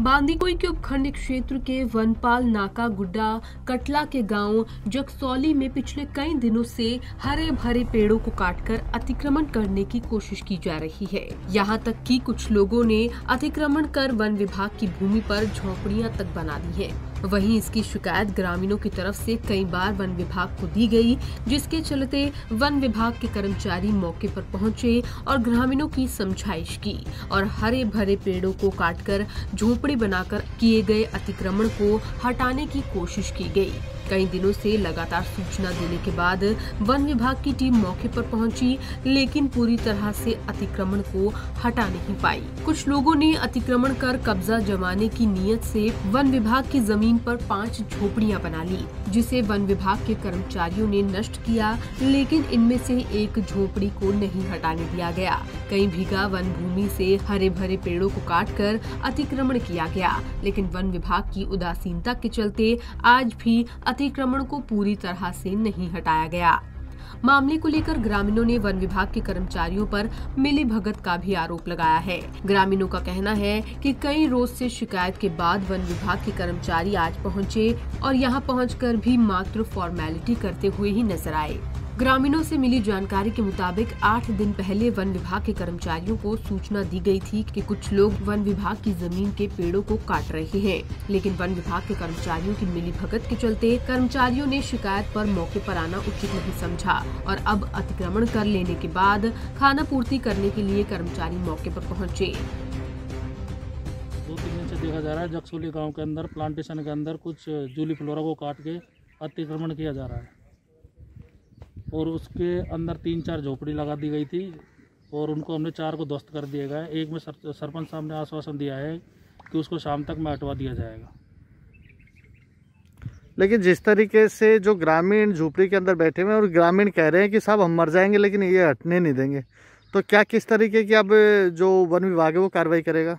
बांदीकुई के उपखंड क्षेत्र के वनपाल नाका गुड्डा, कटला के गाँव जगसौली में पिछले कई दिनों से हरे भरे पेड़ों को काटकर अतिक्रमण करने की कोशिश की जा रही है। यहाँ तक कि कुछ लोगों ने अतिक्रमण कर वन विभाग की भूमि पर झोपड़ियाँ तक बना दी है। वहीं इसकी शिकायत ग्रामीणों की तरफ़ से कई बार वन विभाग को दी गई, जिसके चलते वन विभाग के कर्मचारी मौके पर पहुँचे और ग्रामीणों की समझाइश की और हरे भरे पेड़ों को काटकर झोपड़ी बनाकर किए गए अतिक्रमण को हटाने की कोशिश की गई। कई दिनों से लगातार सूचना देने के बाद वन विभाग की टीम मौके पर पहुँची, लेकिन पूरी तरह से अतिक्रमण को हटा नहीं पाई। कुछ लोगों ने अतिक्रमण कर कब्जा जमाने की नीयत से वन विभाग की ज़मीन पर पाँच झोपड़ियाँ बना ली, जिसे वन विभाग के कर्मचारियों ने नष्ट किया, लेकिन इनमें से एक झोपड़ी को नहीं हटाने दिया गया। कई बीघा वन भूमि से हरे भरे पेड़ों को काट कर अतिक्रमण किया गया, लेकिन वन विभाग की उदासीनता के चलते आज भी अतिक्रमण को पूरी तरह से नहीं हटाया गया। मामले को लेकर ग्रामीणों ने वन विभाग के कर्मचारियों पर मिली भगत का भी आरोप लगाया है। ग्रामीणों का कहना है कि कई रोज से शिकायत के बाद वन विभाग के कर्मचारी आज पहुँचे और यहाँ पहुंचकर भी मात्र फॉर्मेलिटी करते हुए ही नज़र आए। ग्रामीणों से मिली जानकारी के मुताबिक आठ दिन पहले वन विभाग के कर्मचारियों को सूचना दी गई थी कि कुछ लोग वन विभाग की ज़मीन के पेड़ों को काट रहे हैं। लेकिन वन विभाग के कर्मचारियों की मिली भगत के चलते कर्मचारियों ने शिकायत पर मौके पर आना उचित नहीं समझा और अब अतिक्रमण कर लेने के बाद खाना पूर्ति करने के लिए कर्मचारी मौके आरोप पहुँचे। दो तीन दिन से देखा जा रहा है जगसोली गाँव के अंदर प्लांटेशन के अंदर कुछ जूली फ्लोरा को काट के अतिक्रमण किया जा रहा है। और उसके अंदर तीन चार झोपड़ी लगा दी गई थी और उनको हमने चार को ध्वस्त कर दिया गया एक में सर, सरपंच साहब ने आश्वासन दिया है कि उसको शाम तक में हटवा दिया जाएगा। लेकिन जिस तरीके से जो ग्रामीण झोपड़ी के अंदर बैठे हुए हैं और ग्रामीण कह रहे हैं कि साहब हम मर जाएँगे लेकिन ये हटने नहीं देंगे। तो क्या किस तरीके की अब जो वन विभाग है वो कार्रवाई करेगा?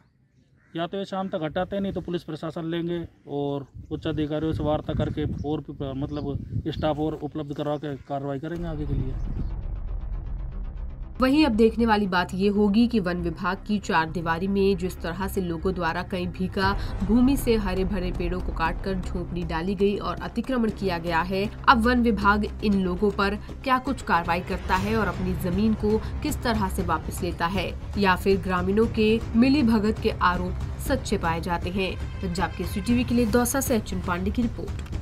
या तो ये शाम तक हटाते नहीं तो पुलिस प्रशासन लेंगे और उच्च अधिकारियों से वार्ता करके और मतलब स्टाफ और उपलब्ध करवा के कार्रवाई करेंगे आगे के लिए। वहीं अब देखने वाली बात ये होगी कि वन विभाग की चार दीवारी में जिस तरह से लोगों द्वारा कई भीगा भूमि से हरे भरे पेड़ों को काटकर झोपड़ी डाली गई और अतिक्रमण किया गया है, अब वन विभाग इन लोगों पर क्या कुछ कार्रवाई करता है और अपनी ज़मीन को किस तरह से वापस लेता है, या फिर ग्रामीणों के मिली भगत के आरोप सच्चे पाए जाते हैं। पंजाब के सी के लिए दौसा से अचन पांडे की रिपोर्ट।